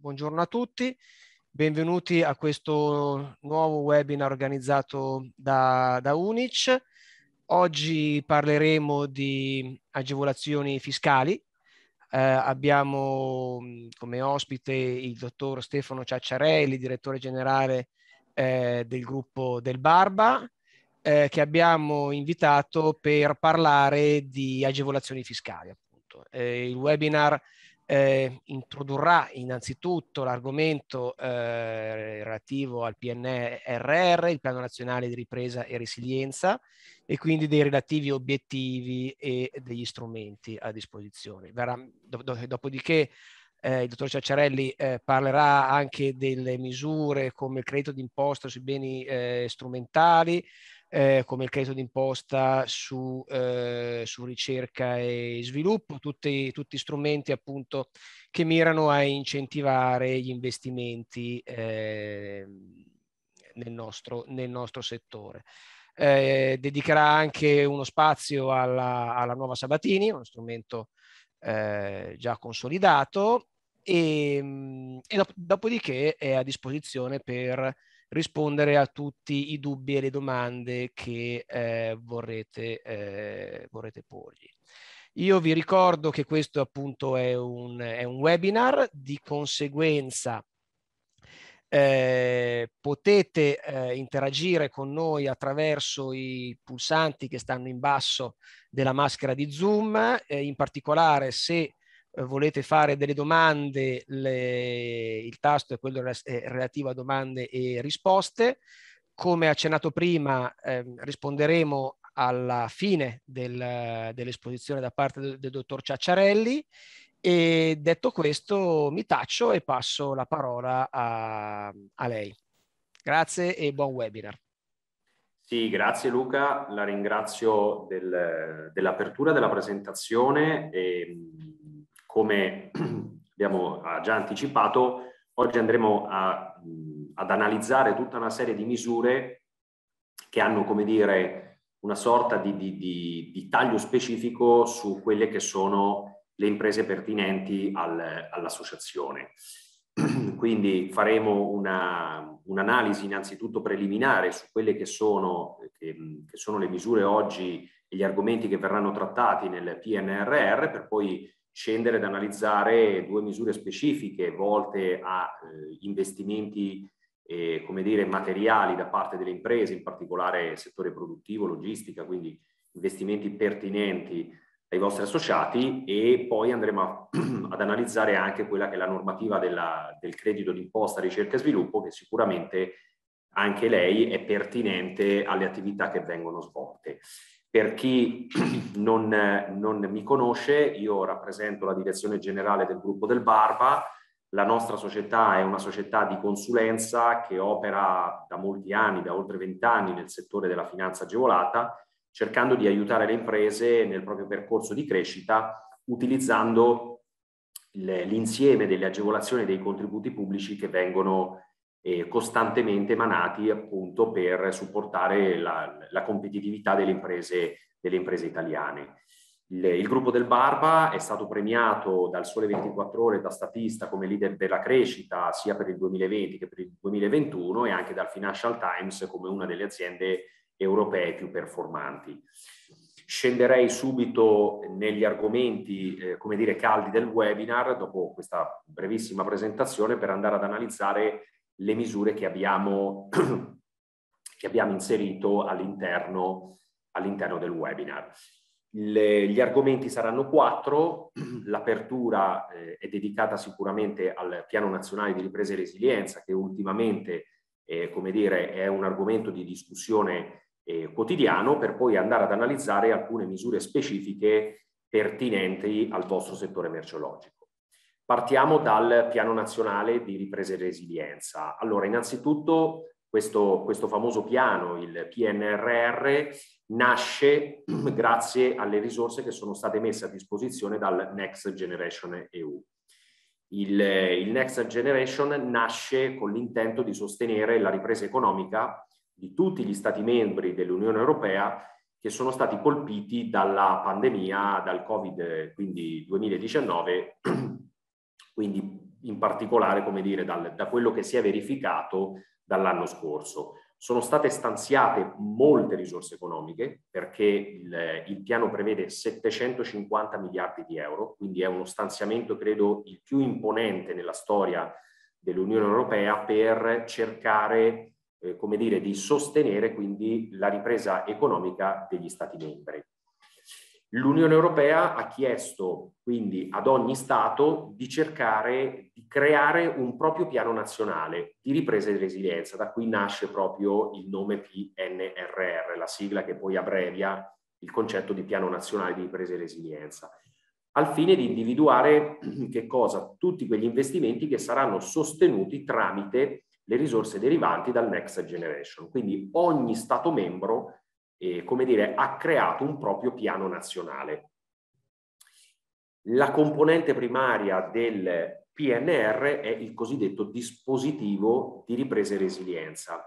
buongiorno a tutti, benvenuti a questo nuovo webinar organizzato da, da Unic. Oggi parleremo di agevolazioni fiscali. Eh, abbiamo come ospite il dottor Stefano Ciacciarelli, direttore generale eh, del gruppo del Barba, eh, che abbiamo invitato per parlare di agevolazioni fiscali. Appunto. Eh, il webinar eh, introdurrà innanzitutto l'argomento eh, relativo al PNRR, il Piano Nazionale di Ripresa e Resilienza, e quindi dei relativi obiettivi e degli strumenti a disposizione. Verrà, do, do, dopodiché eh, il dottor Ciacciarelli eh, parlerà anche delle misure come il credito d'imposta sui beni eh, strumentali, eh, come il credito d'imposta su, eh, su, ricerca e sviluppo, tutti, tutti, strumenti appunto che mirano a incentivare gli investimenti eh, nel, nostro, nel, nostro, settore. Eh, dedicherà anche uno spazio alla, alla nuova Sabatini, uno strumento eh, già consolidato e, e dop- dopodiché è a disposizione per rispondere a tutti i dubbi e le domande che eh, vorrete, eh, vorrete porgli. Io vi ricordo che questo appunto è un, è un webinar, di conseguenza eh, potete eh, interagire con noi attraverso i pulsanti che stanno in basso della maschera di Zoom, eh, in particolare se volete fare delle domande, le, il tasto è quello relativo a domande e risposte. Come accennato prima, eh, risponderemo alla fine del, dell'esposizione da parte del, del dottor Ciacciarelli e detto questo mi taccio e passo la parola a, a lei. Grazie e buon webinar. Sì, grazie Luca, la ringrazio del, dell'apertura della presentazione e come abbiamo già anticipato, oggi andremo a, ad analizzare tutta una serie di misure che hanno, come dire, una sorta di, di, di, di taglio specifico su quelle che sono le imprese pertinenti al, all'associazione. Quindi faremo una, un'analisi innanzitutto preliminare su quelle che sono, che, che sono le misure oggi e gli argomenti che verranno trattati nel PNRR per poi scendere ad analizzare due misure specifiche volte a eh, investimenti eh, come dire, materiali da parte delle imprese, in particolare settore produttivo, logistica, quindi investimenti pertinenti ai vostri associati e poi andremo a, ad analizzare anche quella che è la normativa della, del credito d'imposta ricerca e sviluppo che sicuramente anche lei è pertinente alle attività che vengono svolte. Per chi non, non, mi conosce, io rappresento la direzione generale del gruppo del Barba. La nostra società è una società di consulenza che opera da molti anni, da oltre vent'anni, nel settore della finanza agevolata, cercando di aiutare le imprese nel proprio percorso di crescita utilizzando l'insieme delle agevolazioni e dei contributi pubblici che vengono eh, costantemente emanati appunto per supportare la, la competitività delle imprese, delle imprese italiane. Il, il, gruppo del Barba è stato premiato dal Sole 24 Ore da Statista come leader della crescita sia per il 2020 che per il 2021 e anche dal Financial Times come una delle aziende europee più performanti. Scenderei subito negli argomenti, eh, come dire, caldi del webinar dopo questa brevissima presentazione per andare ad analizzare le misure che abbiamo, che abbiamo inserito all'interno, all'interno del webinar. Le, gli argomenti saranno quattro, l'apertura eh, è dedicata sicuramente al Piano Nazionale di Ripresa e Resilienza che ultimamente eh, come dire, è un argomento di discussione eh, quotidiano per poi andare ad analizzare alcune misure specifiche pertinenti al vostro settore merceologico. Partiamo dal Piano Nazionale di Ripresa e Resilienza. Allora, innanzitutto questo, questo famoso piano, il PNRR, nasce grazie alle risorse che sono state messe a disposizione dal Next Generation EU. Il, il, Next Generation nasce con l'intento di sostenere la ripresa economica di tutti gli Stati membri dell'Unione Europea che sono stati colpiti dalla pandemia, dal Covid, quindi 2019, quindi in particolare, come dire, dal, da quello che si è verificato dall'anno scorso. Sono state stanziate molte risorse economiche perché il, il, piano prevede 750 miliardi di euro, quindi è uno stanziamento credo il più imponente nella storia dell'Unione Europea per cercare, eh, come dire, di sostenere quindi la ripresa economica degli Stati membri. L'Unione Europea ha chiesto quindi ad ogni Stato di cercare di creare un proprio piano nazionale di ripresa e resilienza, da cui nasce proprio il nome PNRR, la sigla che poi abbrevia il concetto di piano nazionale di ripresa e resilienza, al fine di individuare cosa? Tutti quegli investimenti che saranno sostenuti tramite le risorse derivanti dal Next Generation. Quindi ogni Stato membro eh, come dire, ha creato un proprio piano nazionale. La componente primaria del PNR è il cosiddetto dispositivo di ripresa e resilienza,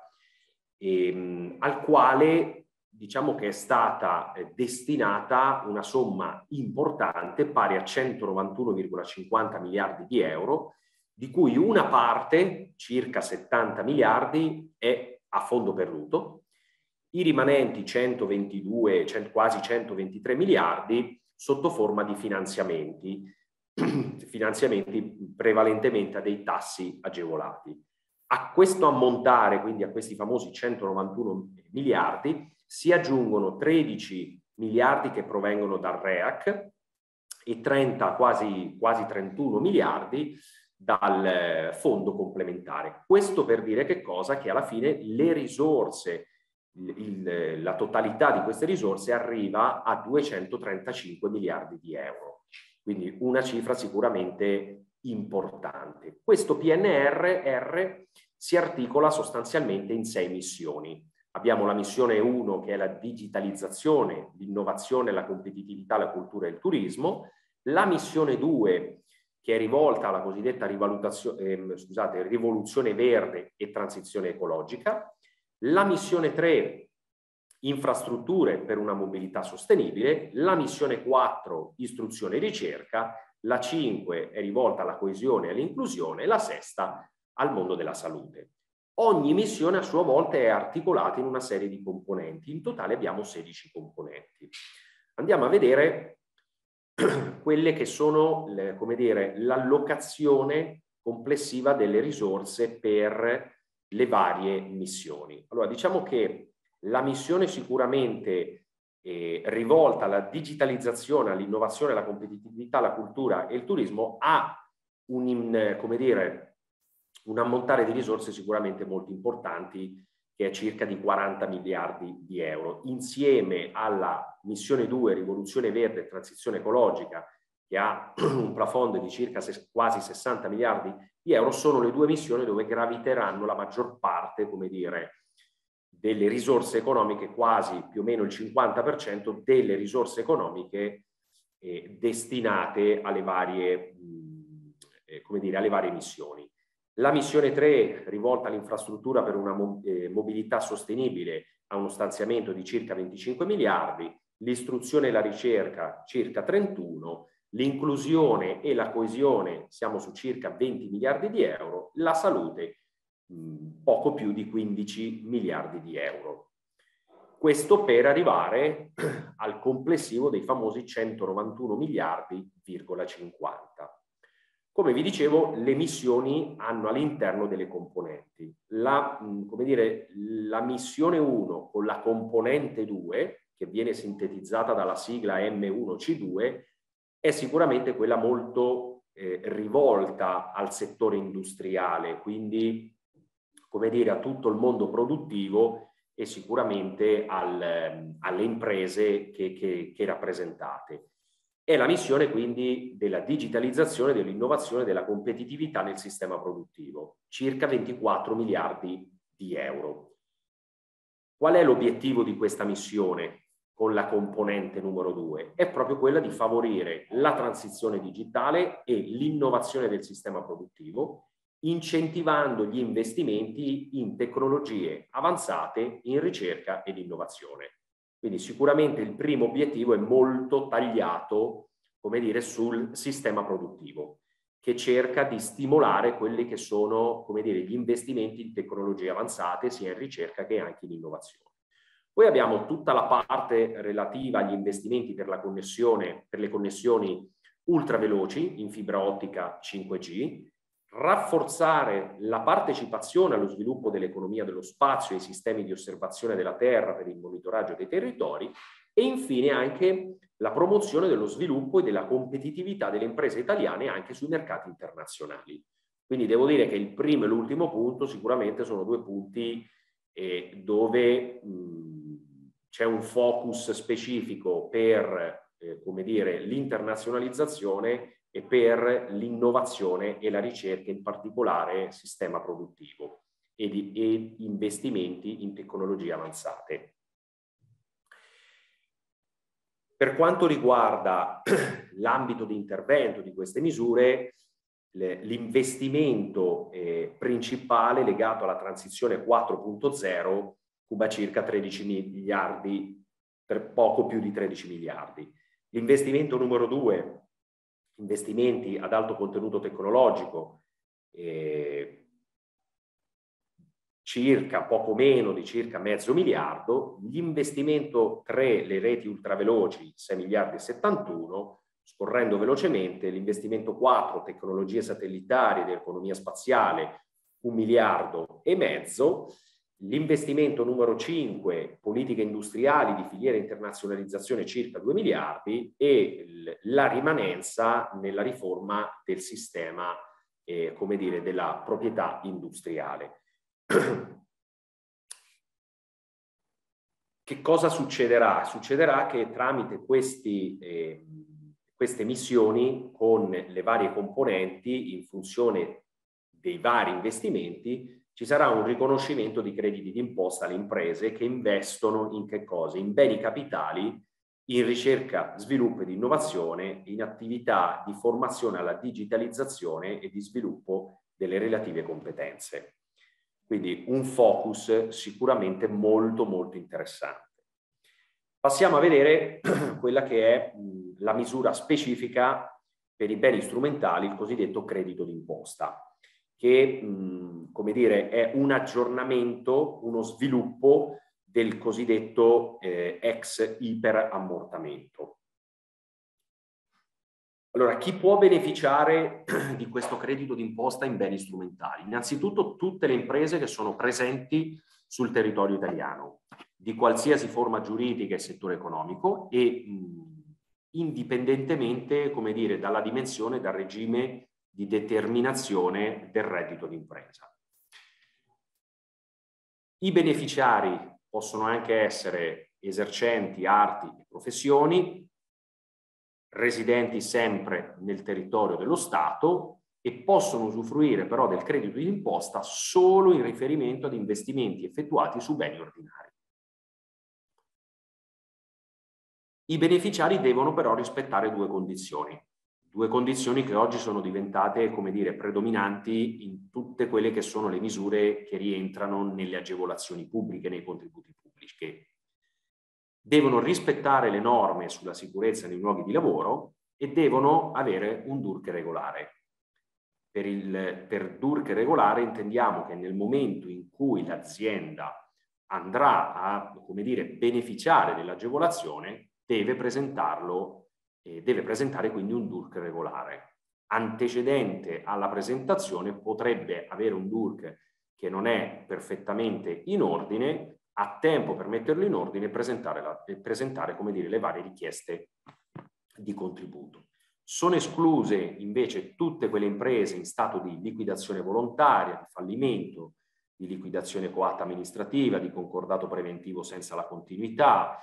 ehm, al quale diciamo che è stata eh, destinata una somma importante pari a 191,50 miliardi di euro, di cui una parte, circa 70 miliardi, è a fondo perduto, i rimanenti 122, quasi 123 miliardi sotto forma di finanziamenti, finanziamenti prevalentemente a dei tassi agevolati. A questo ammontare, quindi a questi famosi 191 miliardi, si aggiungono 13 miliardi che provengono dal REAC e 30, quasi, quasi 31 miliardi dal fondo complementare. Questo per dire che cosa? Che alla fine le risorse il, la totalità di queste risorse arriva a 235 miliardi di euro, quindi una cifra sicuramente importante. Questo PNRR si articola sostanzialmente in sei missioni. Abbiamo la missione 1 che è la digitalizzazione, l'innovazione, la competitività, la cultura e il turismo, la missione 2 che è rivolta alla cosiddetta eh, scusate, rivoluzione verde e transizione ecologica, la missione 3, infrastrutture per una mobilità sostenibile, la missione 4, istruzione e ricerca, la 5 è rivolta alla coesione e all'inclusione, la sesta al mondo della salute. Ogni missione a sua volta è articolata in una serie di componenti, in totale abbiamo 16 componenti. Andiamo a vedere quelle che sono, come dire, l'allocazione complessiva delle risorse per le varie missioni. Allora, diciamo che la missione sicuramente eh, rivolta alla digitalizzazione, all'innovazione, alla competitività, alla cultura e il turismo ha un, come dire, un ammontare di risorse sicuramente molto importanti che è circa di 40 miliardi di euro, insieme alla missione 2, rivoluzione verde e transizione ecologica, che ha un plafond di circa quasi 60 miliardi di euro, sono le due missioni dove graviteranno la maggior parte, come dire, delle risorse economiche, quasi più o meno il 50% delle risorse economiche eh, destinate alle varie, mh, eh, come dire, alle varie missioni. La missione 3, rivolta all'infrastruttura per una eh, mobilità sostenibile, ha uno stanziamento di circa 25 miliardi, l'istruzione e la ricerca circa 31, l'inclusione e la coesione siamo su circa 20 miliardi di euro, la salute poco più di 15 miliardi di euro. Questo per arrivare al complessivo dei famosi 191 miliardi,50. Come vi dicevo, le missioni hanno all'interno delle componenti. La, come dire, la missione 1 con la componente 2, che viene sintetizzata dalla sigla M1C2, è sicuramente quella molto eh, rivolta al settore industriale, quindi come dire a tutto il mondo produttivo e sicuramente al, alle imprese che, che, che rappresentate. È la missione quindi della digitalizzazione, dell'innovazione, della competitività nel sistema produttivo, circa 24 miliardi di euro. Qual è l'obiettivo di questa missione? Con la componente numero due, è proprio quella di favorire la transizione digitale e l'innovazione del sistema produttivo, incentivando gli investimenti in tecnologie avanzate, in ricerca ed innovazione. Quindi sicuramente il primo obiettivo è molto tagliato, come dire, sul sistema produttivo. che cerca di stimolare quelli che sono, come dire, gli investimenti in tecnologie avanzate, sia in ricerca che anche in innovazione. Poi abbiamo tutta la parte relativa agli investimenti per per le connessioni ultraveloci in fibra ottica 5G, rafforzare la partecipazione allo sviluppo dell'economia dello spazio e ai sistemi di osservazione della Terra per il monitoraggio dei territori e infine anche la promozione dello sviluppo e della competitività delle imprese italiane anche sui mercati internazionali. Quindi devo dire che il primo e l'ultimo punto sicuramente sono due punti eh, dove c'è un focus specifico per, eh, come dire, l'internazionalizzazione e per l'innovazione e la ricerca, in particolare sistema produttivo e, di, e investimenti in tecnologie avanzate. Per quanto riguarda l'ambito di intervento di queste misure, l'investimento eh, principale legato alla transizione 4.0 cuba circa 13 miliardi, per poco più di 13 miliardi. L'investimento numero due, investimenti ad alto contenuto tecnologico, eh, circa poco meno di circa mezzo miliardo, l'investimento 3, le reti ultraveloci 6 miliardi e 71, scorrendo velocemente, l'investimento 4, tecnologie satellitari ed economia spaziale 1 miliardo e mezzo, l'investimento numero 5, politiche industriali di filiera internazionalizzazione circa 2 miliardi e la rimanenza nella riforma del sistema, eh, come dire, della proprietà industriale. Che cosa succederà? Succederà che tramite questi, eh, queste missioni, con le varie componenti, in funzione dei vari investimenti, ci sarà un riconoscimento di crediti d'imposta alle imprese che investono in che cosa? In beni capitali, in ricerca, sviluppo ed innovazione, in attività di formazione alla digitalizzazione e di sviluppo delle relative competenze. Quindi un focus sicuramente molto molto interessante. Passiamo a vedere quella che è la misura specifica per i beni strumentali, il cosiddetto credito d'imposta, che come dire, è un aggiornamento, uno sviluppo del cosiddetto eh, ex iperammortamento. Allora, chi può beneficiare di questo credito d'imposta in beni strumentali? Innanzitutto tutte le imprese che sono presenti sul territorio italiano, di qualsiasi forma giuridica e settore economico e mh, indipendentemente, come dire, dalla dimensione, dal regime di determinazione del reddito d'impresa. I beneficiari possono anche essere esercenti arti e professioni, residenti sempre nel territorio dello Stato e possono usufruire però del credito di imposta solo in riferimento ad investimenti effettuati su beni ordinari. I beneficiari devono però rispettare due condizioni, due condizioni che oggi sono diventate, come dire, predominanti in tutte quelle che sono le misure che rientrano nelle agevolazioni pubbliche, nei contributi pubblici, che devono rispettare le norme sulla sicurezza nei luoghi di lavoro e devono avere un DURC regolare. Per, il, per DURC regolare intendiamo che nel momento in cui l'azienda andrà a, come dire, beneficiare dell'agevolazione, deve presentarlo, eh, deve presentare quindi un DURC regolare. Antecedente alla presentazione potrebbe avere un DURC che non è perfettamente in ordine, a tempo per metterlo in ordine e presentare, la, e presentare come dire, le varie richieste di contributo. Sono escluse invece tutte quelle imprese in stato di liquidazione volontaria, di fallimento, di liquidazione coatta amministrativa, di concordato preventivo senza la continuità,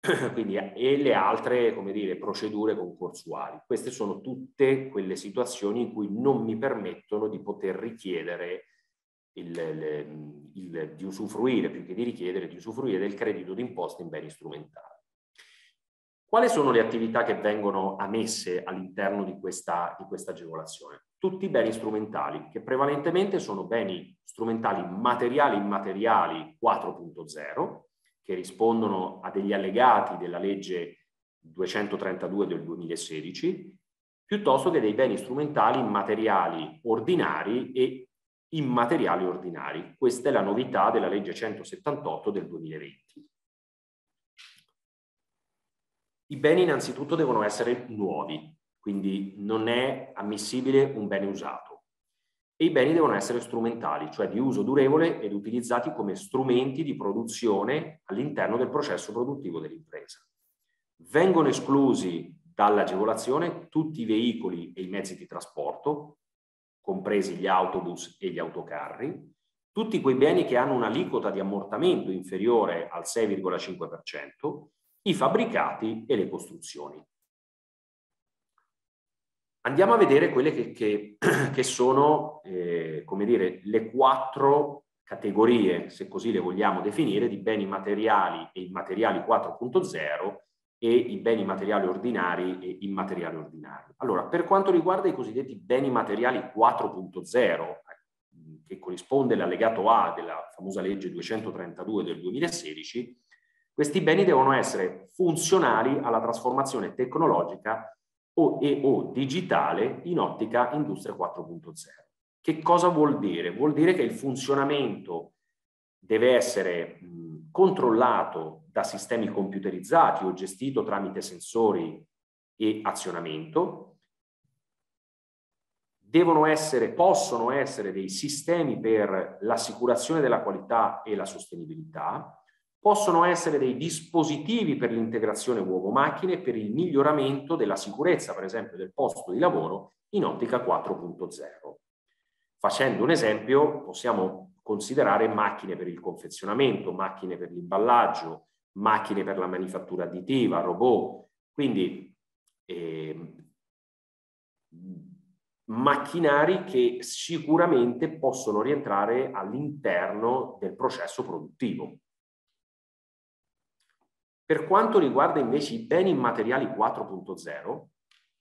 quindi, e le altre come dire, procedure concorsuali. Queste sono tutte quelle situazioni in cui non mi permettono di poter richiedere il, il, il, di usufruire, più che di richiedere, di usufruire del credito d'imposta in beni strumentali. Quali sono le attività che vengono ammesse all'interno di questa, di questa agevolazione? Tutti i beni strumentali, che prevalentemente sono beni strumentali materiali immateriali 4.0, che rispondono a degli allegati della legge 232 del 2016, piuttosto che dei beni strumentali immateriali ordinari e immateriali ordinari. Questa è la novità della legge 178 del 2020. I beni innanzitutto devono essere nuovi, quindi non è ammissibile un bene usato. E i beni devono essere strumentali, cioè di uso durevole ed utilizzati come strumenti di produzione all'interno del processo produttivo dell'impresa. Vengono esclusi dall'agevolazione tutti i veicoli e i mezzi di trasporto, compresi gli autobus e gli autocarri, tutti quei beni che hanno un'aliquota di ammortamento inferiore al 6,5%, i fabbricati e le costruzioni. Andiamo a vedere quelle che, che, che sono, eh, come dire, le quattro categorie, se così le vogliamo definire, di beni materiali e immateriali 4.0 e i beni materiali ordinari e immateriali ordinari. Allora, per quanto riguarda i cosiddetti beni materiali 4.0, che corrisponde all'allegato A della famosa legge 232 del 2016, questi beni devono essere funzionali alla trasformazione tecnologica e o digitale in ottica industria 4.0. Che cosa vuol dire? Vuol dire che il funzionamento deve essere mh, controllato da sistemi computerizzati o gestito tramite sensori e azionamento. Devono essere, possono essere dei sistemi per l'assicurazione della qualità e la sostenibilità, possono essere dei dispositivi per l'integrazione uovo-macchine per il miglioramento della sicurezza, per esempio, del posto di lavoro in ottica 4.0. Facendo un esempio, possiamo considerare macchine per il confezionamento, macchine per l'imballaggio, macchine per la manifattura additiva, robot, quindi eh, macchinari che sicuramente possono rientrare all'interno del processo produttivo. Per quanto riguarda invece i beni immateriali 4.0,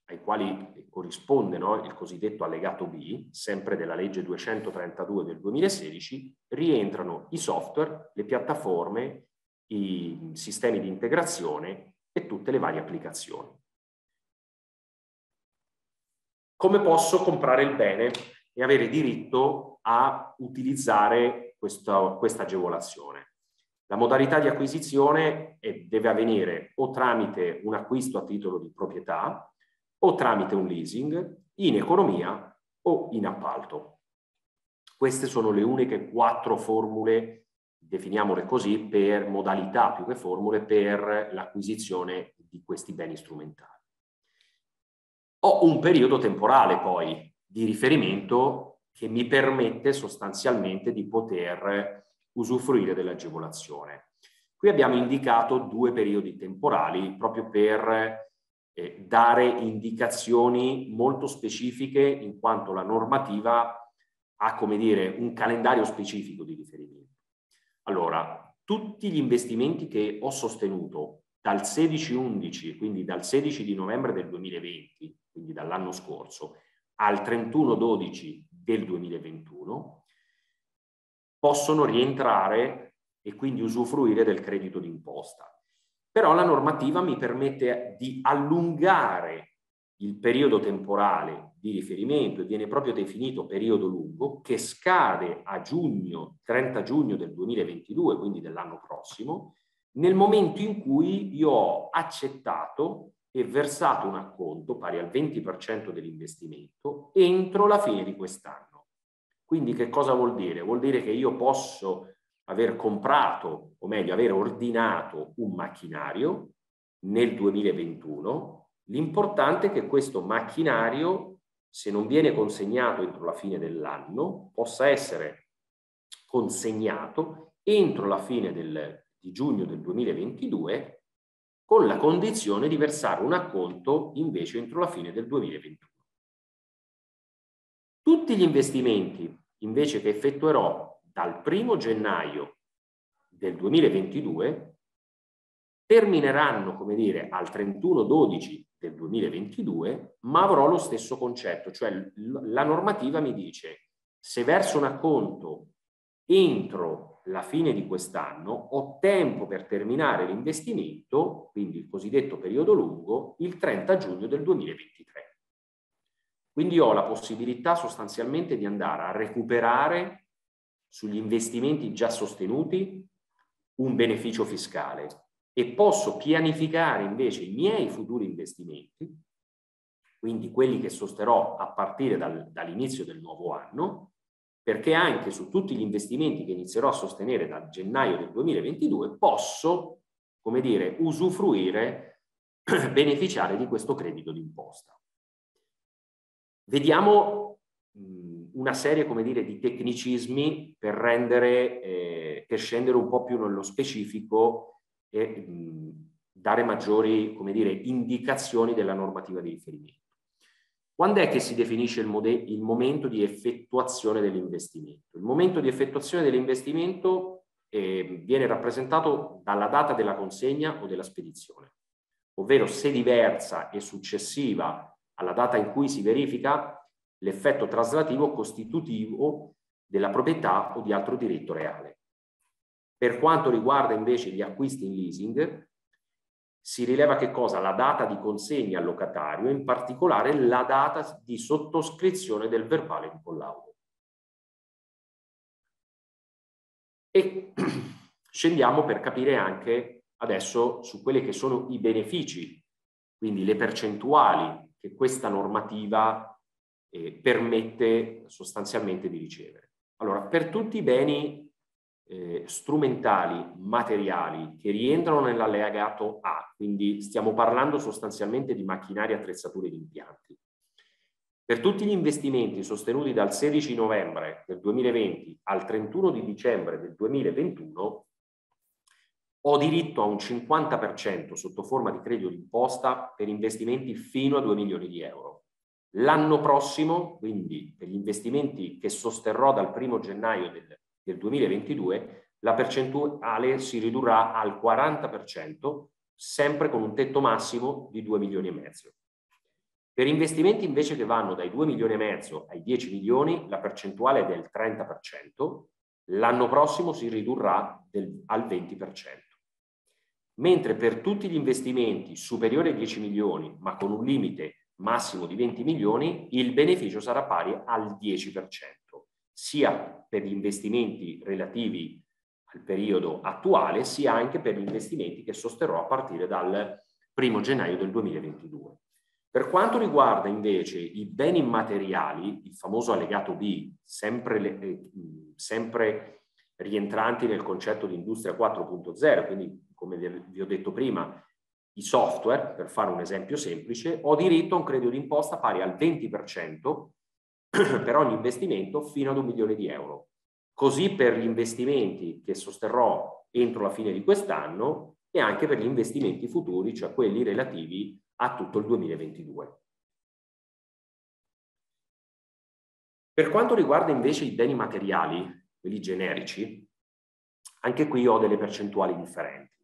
ai quali corrisponde no, il cosiddetto allegato B, sempre della legge 232 del 2016, rientrano i software, le piattaforme, i sistemi di integrazione e tutte le varie applicazioni. Come posso comprare il bene e avere diritto a utilizzare questa, questa agevolazione? La modalità di acquisizione deve avvenire o tramite un acquisto a titolo di proprietà o tramite un leasing, in economia o in appalto. Queste sono le uniche quattro formule, definiamole così, per modalità più che formule per l'acquisizione di questi beni strumentali. Ho un periodo temporale poi di riferimento che mi permette sostanzialmente di poter usufruire dell'agevolazione. Qui abbiamo indicato due periodi temporali proprio per eh, dare indicazioni molto specifiche in quanto la normativa ha, come dire, un calendario specifico di riferimento. Allora, tutti gli investimenti che ho sostenuto dal 16-11, quindi dal 16 di novembre del 2020, quindi dall'anno scorso, al 31-12 del 2021, possono rientrare e quindi usufruire del credito d'imposta. Però la normativa mi permette di allungare il periodo temporale di riferimento e viene proprio definito periodo lungo che scade a giugno, 30 giugno del 2022, quindi dell'anno prossimo, nel momento in cui io ho accettato e versato un acconto pari al 20% dell'investimento entro la fine di quest'anno. Quindi che cosa vuol dire? Vuol dire che io posso aver comprato, o meglio, aver ordinato un macchinario nel 2021. L'importante è che questo macchinario, se non viene consegnato entro la fine dell'anno, possa essere consegnato entro la fine del, di giugno del 2022 con la condizione di versare un acconto invece entro la fine del 2021. Tutti gli investimenti invece che effettuerò dal primo gennaio del 2022 termineranno, come dire, al 31-12 del 2022, ma avrò lo stesso concetto, cioè la normativa mi dice se verso un acconto entro la fine di quest'anno, ho tempo per terminare l'investimento, quindi il cosiddetto periodo lungo, il 30 giugno del 2023. Quindi ho la possibilità sostanzialmente di andare a recuperare sugli investimenti già sostenuti un beneficio fiscale e posso pianificare invece i miei futuri investimenti, quindi quelli che sosterrò a partire dal, dall'inizio del nuovo anno, perché anche su tutti gli investimenti che inizierò a sostenere da gennaio del 2022 posso, come dire, usufruire, beneficiare di questo credito d'imposta. Vediamo una serie, come dire, di tecnicismi per rendere, eh, per scendere un po' più nello specifico e mh, dare maggiori, come dire, indicazioni della normativa di riferimento. Quando è che si definisce il, il momento di effettuazione dell'investimento? Il momento di effettuazione dell'investimento eh, viene rappresentato dalla data della consegna o della spedizione, ovvero se diversa e successiva alla data in cui si verifica l'effetto traslativo costitutivo della proprietà o di altro diritto reale. Per quanto riguarda invece gli acquisti in leasing, si rileva che cosa? La data di consegna al locatario, in particolare la data di sottoscrizione del verbale di collaudo. E scendiamo per capire anche adesso su quelli che sono i benefici, quindi le percentuali che questa normativa eh, permette sostanzialmente di ricevere. Allora, per tutti i beni eh, strumentali, materiali che rientrano nell'allegato A, quindi stiamo parlando sostanzialmente di macchinari, attrezzature ed impianti. Per tutti gli investimenti sostenuti dal 16 novembre del 2020 al 31 di dicembre del 2021, ho diritto a un 50% sotto forma di credito d'imposta per investimenti fino a 2 milioni di euro. L'anno prossimo, quindi per gli investimenti che sosterrò dal 1 gennaio del del 2022 la percentuale si ridurrà al 40%, sempre con un tetto massimo di 2 milioni e mezzo. Per investimenti invece che vanno dai 2 milioni e mezzo ai 10 milioni, la percentuale è del 30%, l'anno prossimo si ridurrà del, al 20%. Mentre per tutti gli investimenti superiori ai 10 milioni, ma con un limite massimo di 20 milioni, il beneficio sarà pari al 10% sia per gli investimenti relativi al periodo attuale, sia anche per gli investimenti che sosterrò a partire dal 1 gennaio del 2022. Per quanto riguarda invece i beni immateriali, il famoso allegato B, sempre, le, eh, sempre rientranti nel concetto di industria 4.0, quindi come vi ho detto prima, i software, per fare un esempio semplice, ho diritto a un credito d'imposta pari al 20% per ogni investimento fino ad un milione di euro. Così per gli investimenti che sosterrò entro la fine di quest'anno e anche per gli investimenti futuri, cioè quelli relativi a tutto il 2022. Per quanto riguarda invece i beni materiali, quelli generici, anche qui ho delle percentuali differenti.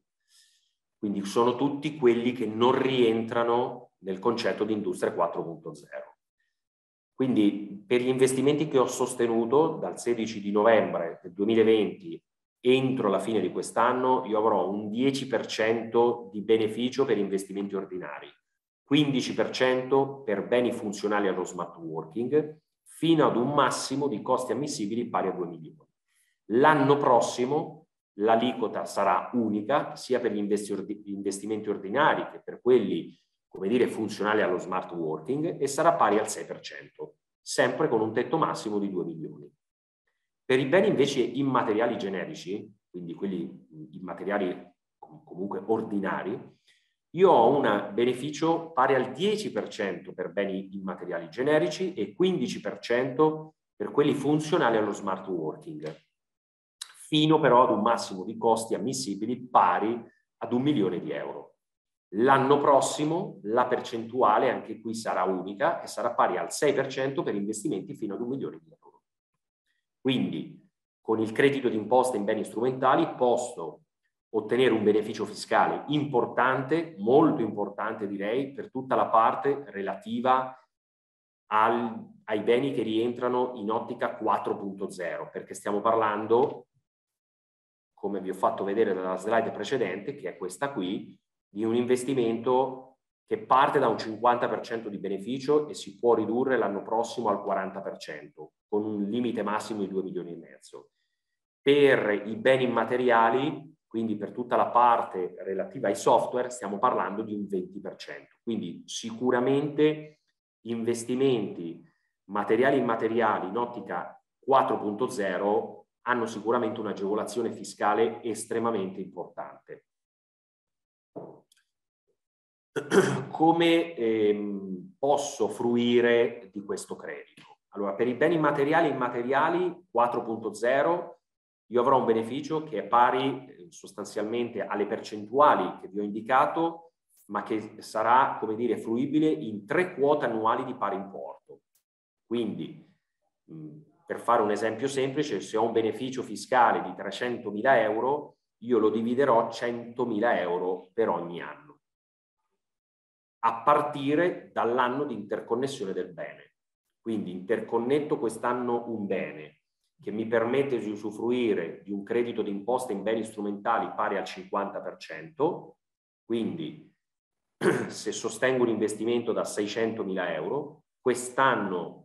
Quindi sono tutti quelli che non rientrano nel concetto di industria 4.0. Quindi per gli investimenti che ho sostenuto dal 16 di novembre del 2020 entro la fine di quest'anno io avrò un 10% di beneficio per investimenti ordinari, 15% per beni funzionali allo smart working, fino ad un massimo di costi ammissibili pari a 2 milioni. L'anno prossimo l'aliquota sarà unica sia per gli investimenti ordinari che per quelli come dire, funzionale allo smart working e sarà pari al 6%, sempre con un tetto massimo di 2 milioni. Per i beni invece immateriali generici, quindi quelli immateriali comunque ordinari, io ho un beneficio pari al 10% per beni immateriali generici e 15% per quelli funzionali allo smart working, fino però ad un massimo di costi ammissibili pari ad un milione di euro. L'anno prossimo la percentuale anche qui sarà unica e sarà pari al 6% per investimenti fino ad un milione di euro. Quindi con il credito d'imposta in beni strumentali posso ottenere un beneficio fiscale importante, molto importante direi, per tutta la parte relativa al, ai beni che rientrano in ottica 4.0, perché stiamo parlando, come vi ho fatto vedere nella slide precedente, che è questa qui, di un investimento che parte da un 50% di beneficio e si può ridurre l'anno prossimo al 40%, con un limite massimo di 2 milioni e mezzo. Per i beni immateriali, quindi per tutta la parte relativa ai software, stiamo parlando di un 20%. Quindi sicuramente investimenti materiali e immateriali in ottica 4.0 hanno sicuramente un'agevolazione fiscale estremamente importante. Come ehm, posso fruire di questo credito? Allora, per i beni materiali e immateriali 4.0 io avrò un beneficio che è pari eh, sostanzialmente alle percentuali che vi ho indicato, ma che sarà, come dire, fruibile in tre quote annuali di pari importo. Quindi, mh, per fare un esempio semplice, se ho un beneficio fiscale di 300.000 euro, io lo dividerò 100.000 euro per ogni anno, a partire dall'anno di interconnessione del bene. Quindi interconnetto quest'anno un bene che mi permette di usufruire di un credito d'imposta in beni strumentali pari al 50%, quindi se sostengo un investimento da 600.000 euro, quest'anno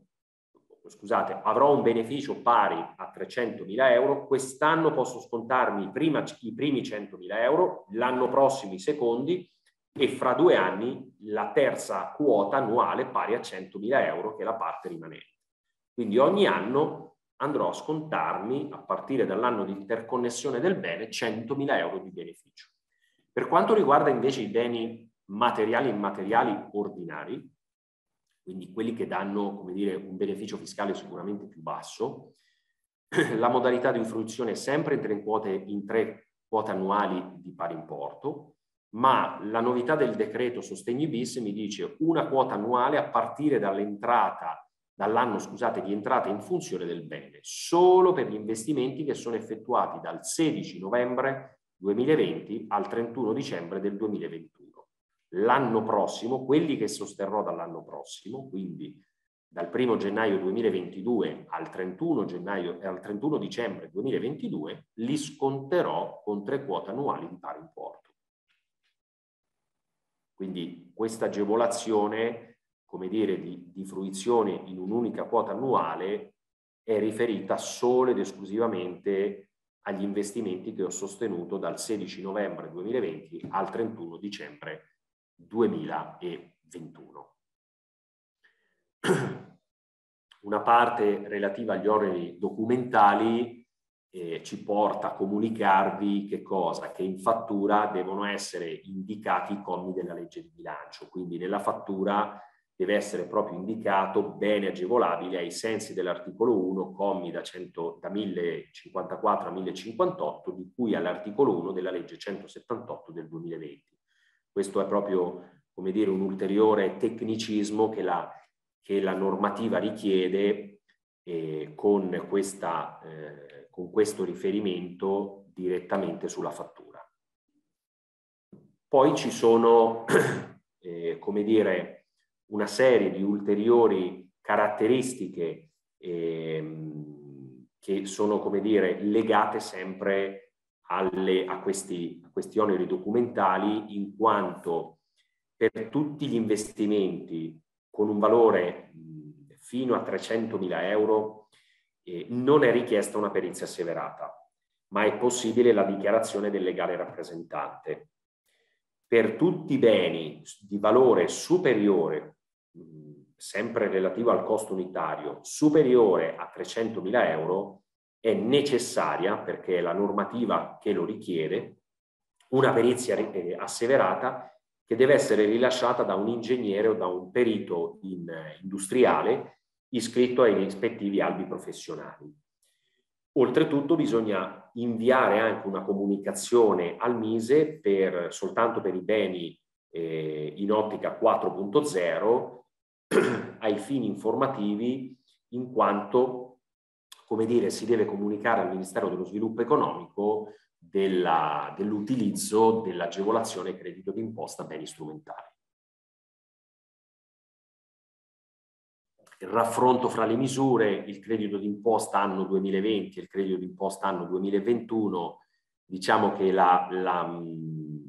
scusate, avrò un beneficio pari a 300.000 euro, quest'anno posso scontarmi prima, i primi 100.000 euro, l'anno prossimo i secondi e fra due anni la terza quota annuale pari a 100.000 euro, che è la parte rimanente. Quindi ogni anno andrò a scontarmi, a partire dall'anno di interconnessione del bene, 100.000 euro di beneficio. Per quanto riguarda invece i beni materiali e immateriali ordinari, quindi quelli che danno come dire, un beneficio fiscale sicuramente più basso. La modalità di fruizione è sempre in tre quote, in tre quote annuali di pari importo, ma la novità del decreto Sostegni bis mi dice una quota annuale a partire dall'entrata, dall'anno scusate, di entrata in funzione del bene, solo per gli investimenti che sono effettuati dal 16 novembre 2020 al 31 dicembre del 2021 l'anno prossimo, quelli che sosterrò dall'anno prossimo, quindi dal 1 gennaio 2022 al 31, gennaio, al 31 dicembre 2022, li sconterò con tre quote annuali di pari importo. Quindi questa agevolazione, come dire, di, di fruizione in un'unica quota annuale è riferita solo ed esclusivamente agli investimenti che ho sostenuto dal 16 novembre 2020 al 31 dicembre 2021. Una parte relativa agli oneri documentali eh, ci porta a comunicarvi che cosa? Che in fattura devono essere indicati i commi della legge di bilancio, quindi nella fattura deve essere proprio indicato bene agevolabile ai sensi dell'articolo 1, commi da, 100, da 1054 a 1058, di cui all'articolo 1 della legge 178 del 2020. Questo è proprio, come dire, un ulteriore tecnicismo che la, che la normativa richiede eh, con, questa, eh, con questo riferimento direttamente sulla fattura. Poi ci sono, eh, come dire, una serie di ulteriori caratteristiche ehm, che sono, come dire, legate sempre alle, a, questi, a questi oneri documentali in quanto per tutti gli investimenti con un valore fino a 300.000 euro eh, non è richiesta una perizia asseverata, ma è possibile la dichiarazione del legale rappresentante. Per tutti i beni di valore superiore, mh, sempre relativo al costo unitario, superiore a 300.000 euro, è necessaria, perché è la normativa che lo richiede, una perizia eh, asseverata che deve essere rilasciata da un ingegnere o da un perito in, eh, industriale iscritto ai rispettivi albi professionali. Oltretutto bisogna inviare anche una comunicazione al Mise per, soltanto per i beni eh, in ottica 4.0 ai fini informativi in quanto come dire, si deve comunicare al Ministero dello Sviluppo Economico della, dell'utilizzo dell'agevolazione credito d'imposta beni strumentali. Il raffronto fra le misure, il credito d'imposta anno 2020 e il credito d'imposta anno 2021, diciamo che la, la,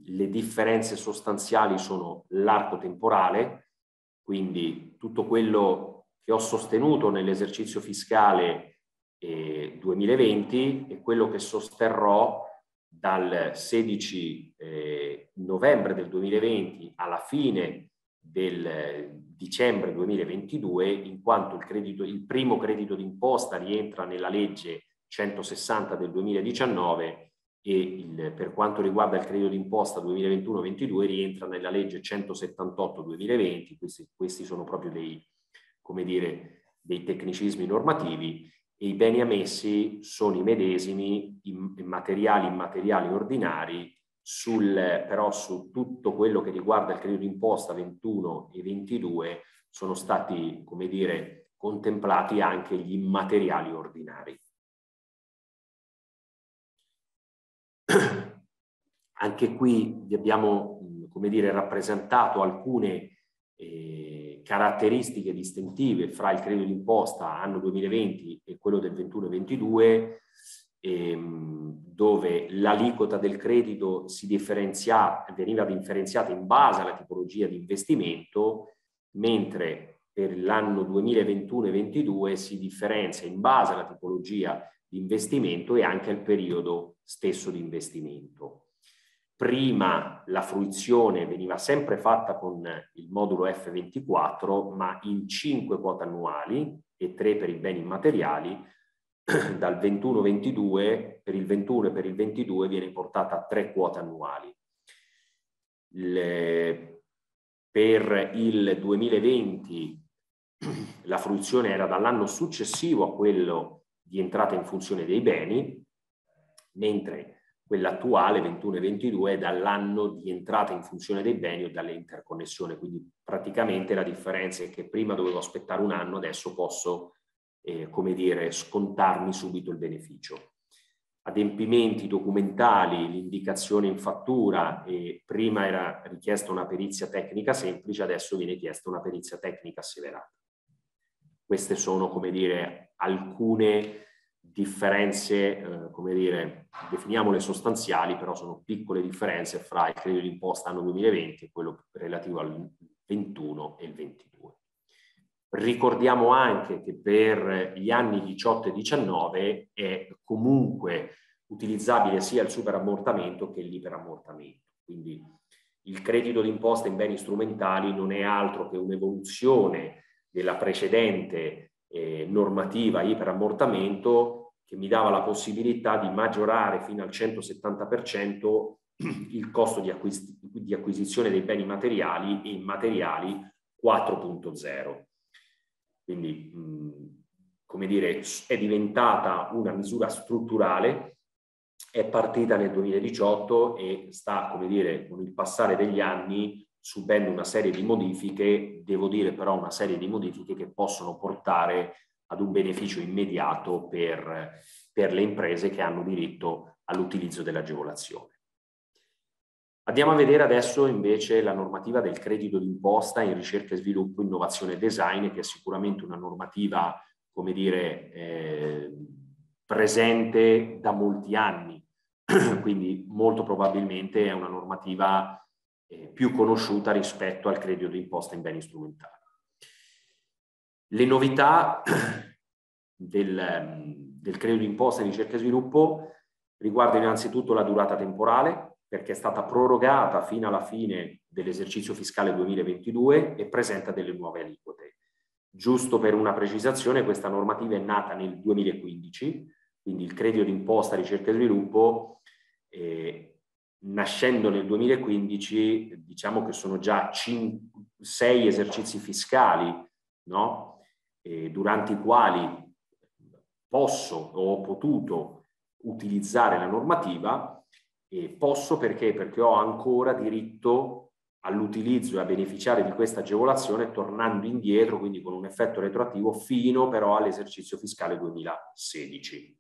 le differenze sostanziali sono l'arco temporale, quindi tutto quello che ho sostenuto nell'esercizio fiscale eh, 2020 e quello che sosterrò dal 16 eh, novembre del 2020 alla fine del dicembre 2022, in quanto il, credito, il primo credito d'imposta rientra nella legge 160 del 2019 e il, per quanto riguarda il credito d'imposta 2021-22 rientra nella legge 178-2020, questi, questi, sono proprio dei, come dire, dei tecnicismi normativi e i beni ammessi sono i medesimi, i materiali immateriali ordinari, sul, però su tutto quello che riguarda il credito d'imposta 21 e 22 sono stati, come dire, contemplati anche gli immateriali ordinari. Anche qui vi abbiamo, come dire, rappresentato alcune eh, caratteristiche distintive fra il credito d'imposta anno 2020 e quello del 21-22, ehm, dove l'aliquota del credito si differenzia, veniva differenziata in base alla tipologia di investimento, mentre per l'anno 2021 2022 si differenzia in base alla tipologia di investimento e anche al periodo stesso di investimento. Prima la fruizione veniva sempre fatta con il modulo F24, ma in 5 quote annuali e 3 per i beni immateriali. Dal 21-22, per il 21 e per il 22 viene portata a 3 quote annuali. Le, per il 2020 la fruizione era dall'anno successivo a quello di entrata in funzione dei beni, mentre quella attuale 21 e 22 è dall'anno di entrata in funzione dei beni o dalle interconnessioni, quindi praticamente la differenza è che prima dovevo aspettare un anno, adesso posso, eh, come dire, scontarmi subito il beneficio. Adempimenti documentali, l'indicazione in fattura, e prima era richiesta una perizia tecnica semplice, adesso viene chiesta una perizia tecnica asseverata. Queste sono, come dire, alcune differenze, eh, come dire, definiamole sostanziali, però sono piccole differenze fra il credito d'imposta anno 2020 e quello relativo al 21 e il 22. Ricordiamo anche che per gli anni 18 e 19 è comunque utilizzabile sia il superammortamento che l'iperammortamento. Quindi il credito d'imposta in beni strumentali non è altro che un'evoluzione della precedente eh, normativa iperammortamento che mi dava la possibilità di maggiorare fino al 170% il costo di, acquis- di acquisizione dei beni materiali e immateriali 4.0. Quindi, come dire, è diventata una misura strutturale, è partita nel 2018 e sta, come dire, con il passare degli anni subendo una serie di modifiche, devo dire però una serie di modifiche che possono portare ad un beneficio immediato per, per le imprese che hanno diritto all'utilizzo dell'agevolazione. Andiamo a vedere adesso invece la normativa del credito d'imposta in ricerca e sviluppo, innovazione e design, che è sicuramente una normativa, come dire, eh, presente da molti anni, quindi molto probabilmente è una normativa eh, più conosciuta rispetto al credito d'imposta in beni strumentali. Le novità del, del credito d'imposta in ricerca e sviluppo riguardano innanzitutto la durata temporale, perché è stata prorogata fino alla fine dell'esercizio fiscale 2022 e presenta delle nuove aliquote. Giusto per una precisazione, questa normativa è nata nel 2015, quindi il credito d'imposta ricerca e sviluppo, eh, nascendo nel 2015, diciamo che sono già 6 esercizi fiscali no? Eh, durante i quali posso o ho potuto utilizzare la normativa, e posso perché? Perché ho ancora diritto all'utilizzo e a beneficiare di questa agevolazione tornando indietro, quindi con un effetto retroattivo, fino però all'esercizio fiscale 2016,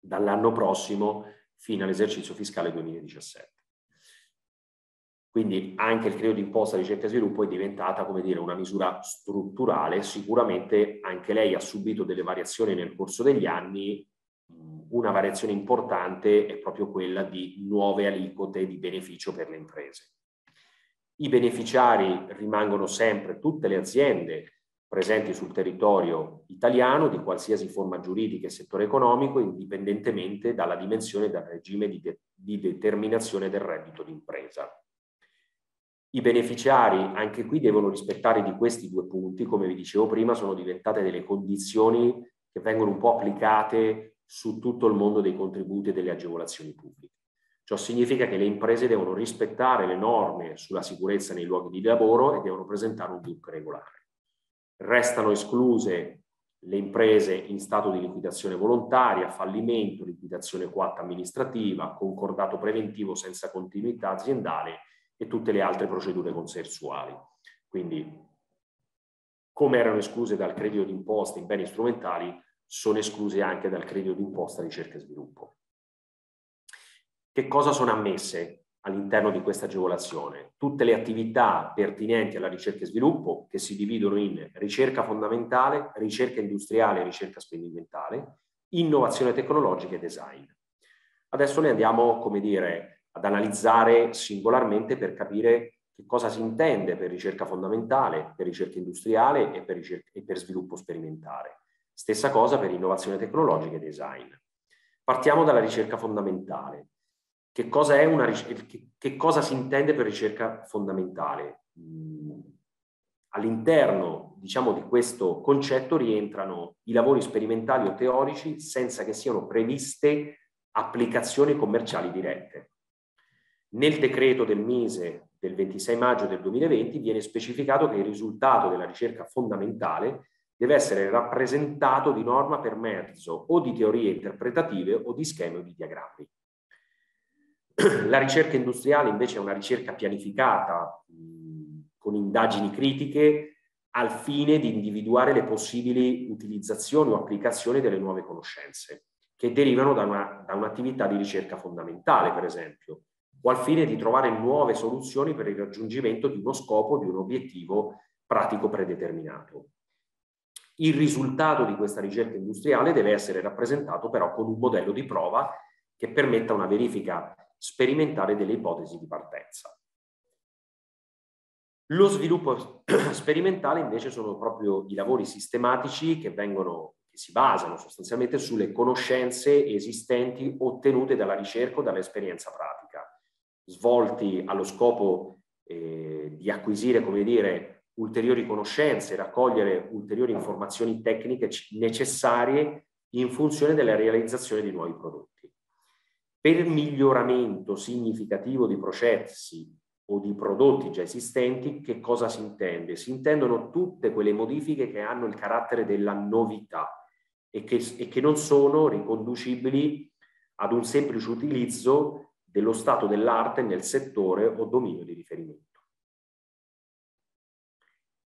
dall'anno prossimo fino all'esercizio fiscale 2017. Quindi anche il credito d'imposta ricerca e sviluppo è diventata, come dire, una misura strutturale. Sicuramente anche lei ha subito delle variazioni nel corso degli anni, una variazione importante è proprio quella di nuove aliquote di beneficio per le imprese. I beneficiari rimangono sempre tutte le aziende presenti sul territorio italiano di qualsiasi forma giuridica e settore economico, indipendentemente dalla dimensione e dal regime di, de- di determinazione del reddito d'impresa. I beneficiari anche qui devono rispettare di questi due punti, come vi dicevo prima, sono diventate delle condizioni che vengono un po' applicate su tutto il mondo dei contributi e delle agevolazioni pubbliche. Ciò significa che le imprese devono rispettare le norme sulla sicurezza nei luoghi di lavoro e devono presentare un DUC regolare. Restano escluse le imprese in stato di liquidazione volontaria, fallimento, liquidazione coatta amministrativa, concordato preventivo senza continuità aziendale e tutte le altre procedure consensuali. Quindi, come erano escluse dal credito d'imposta in beni strumentali, sono escluse anche dal credito d'imposta ricerca e sviluppo. Che cosa sono ammesse all'interno di questa agevolazione? Tutte le attività pertinenti alla ricerca e sviluppo che si dividono in ricerca fondamentale, ricerca industriale e ricerca sperimentale, innovazione tecnologica e design. Adesso ne andiamo, come dire, ad analizzare singolarmente per capire che cosa si intende per ricerca fondamentale, per ricerca industriale e per, ricerca, e per sviluppo sperimentale. Stessa cosa per innovazione tecnologica e design. Partiamo dalla ricerca fondamentale. Che cosa, è una, che, che cosa si intende per ricerca fondamentale? Mm, all'interno diciamo, di questo concetto rientrano i lavori sperimentali o teorici senza che siano previste applicazioni commerciali dirette. Nel decreto del Mise del 26 maggio del 2020 viene specificato che il risultato della ricerca fondamentale deve essere rappresentato di norma per mezzo o di teorie interpretative o di schemi o di diagrammi. La ricerca industriale invece è una ricerca pianificata con indagini critiche al fine di individuare le possibili utilizzazioni o applicazioni delle nuove conoscenze che derivano da, una, da un'attività di ricerca fondamentale, per esempio, o al fine di trovare nuove soluzioni per il raggiungimento di uno scopo, di un obiettivo pratico predeterminato. Il risultato di questa ricerca industriale deve essere rappresentato però con un modello di prova che permetta una verifica sperimentale delle ipotesi di partenza. Lo sviluppo sperimentale invece sono proprio i lavori sistematici che, vengono, che si basano sostanzialmente sulle conoscenze esistenti ottenute dalla ricerca o dall'esperienza pratica svolti allo scopo eh, di acquisire, come dire, ulteriori conoscenze, raccogliere ulteriori informazioni tecniche necessarie in funzione della realizzazione di nuovi prodotti. Per miglioramento significativo di processi o di prodotti già esistenti, che cosa si intende? Si intendono tutte quelle modifiche che hanno il carattere della novità e che, e che non sono riconducibili ad un semplice utilizzo dello stato dell'arte nel settore o dominio di riferimento.